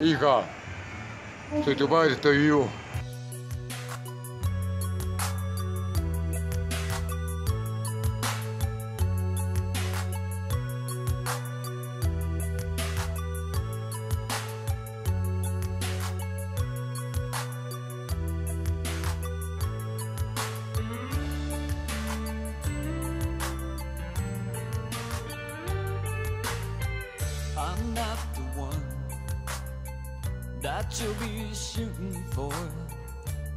いいか、ちょっとバイト言おう。That you'll be shooting for.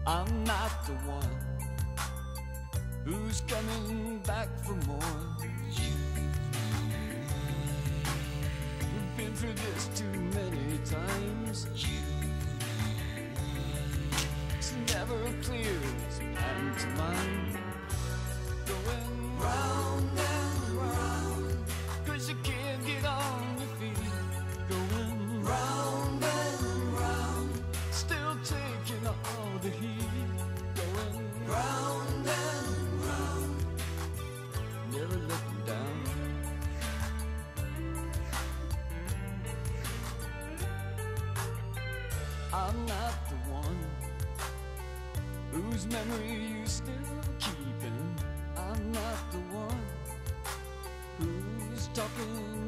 I'm not the one who's coming back for more. We've been through this too many times. It's never clear to mind. Going round I'm not the one whose memory you still keeping. I'm not the one who's talking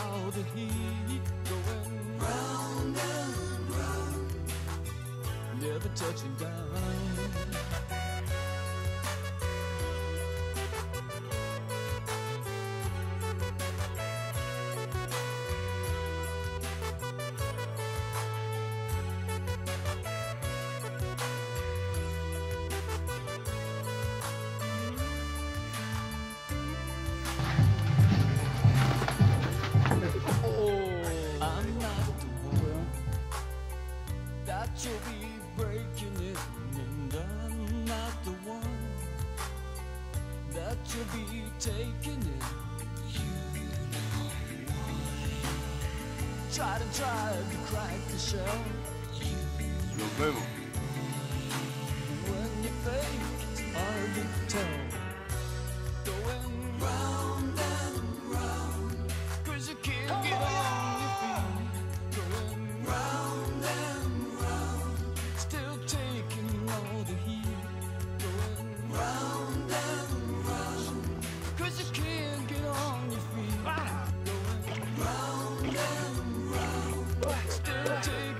all the heat. Going round and round. Never touching down. Taking it. You tried and tried to crack the shell Nos vemos. when you fake, it's hard to tell.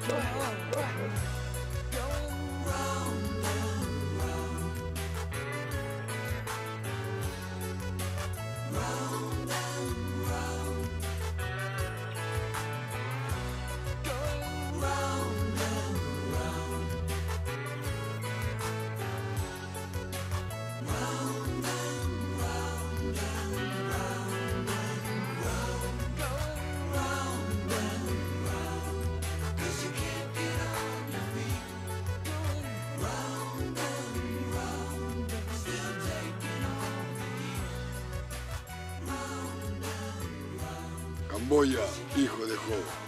Taking heat. Round and round. Camboya, hijo de Job.